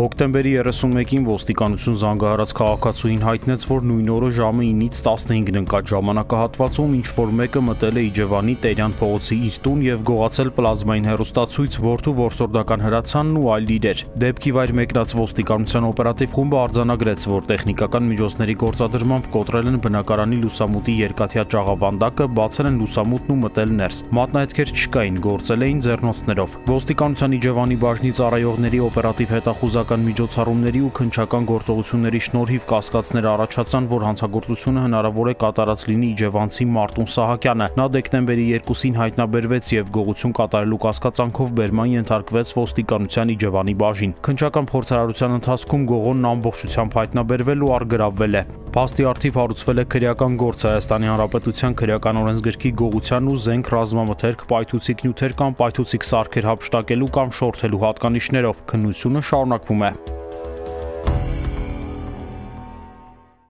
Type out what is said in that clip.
Հոկտեմբերի 31-ին ոստիկանություն զանգահարած քաղաքացուին հայտնեց, որ նույն օրը ժամը 9-ից 15-ն ընկած ժամանակահատվածում ինչ որ մեկը մտել է Իջևանի Տերյան փողոցի իր տուն եւ գողացել պլազմային հեռուստացույց, որդու որսորդական հրացանն ու այլ իրեր։ Դեպքի վայր մեկնած ոստիկանության օպերատիվ խումբը արձանագրեց, որ տեխնիկական միջոցների գործադրմամբ կոտրել են բնակարանի լուսամուտի երկաթյա ճաղավանդակը, բացել են լուսամուտն ու մտել ներս։ Մատնահետքեր չկային, գործել էին ձեռնոցներով։ Ոստիկանության Իջևանի բաժնի ծառայողների օպերատիվ հետախուզական ռազմական միջոցառումների ու քնչական գործողությունների շնորհիվ կասկածներ առաջացան, որ հանցագործությունը հնարավոր է կատարած լինի Իջևանցի Մարտուն Սահակյանը։ Նա դեկտեմբերի 2-ին հայտնաբերվեց եւ գողություն կատարելու կասկածանքով բերման ենթարկվեց ոստիկանության Իջևանի բաժին։ Քնչական փորձարարության ընթացքում գողոնն ամբողջությամբ հայտնաբերվել ու արգրավվել է։ Փաստի արդիվ հարուցվել է քրեական գործ Հայաստանի Հանրապետության քրեական օրենսգրքի գողության ու զենք ռազմամթերք, պայթուցիկ նյութեր կամ պայթուցիկ սարքեր հապշտակելու կամ շորթելու հատկանիշներով։ Քննությունը շարունակվում է։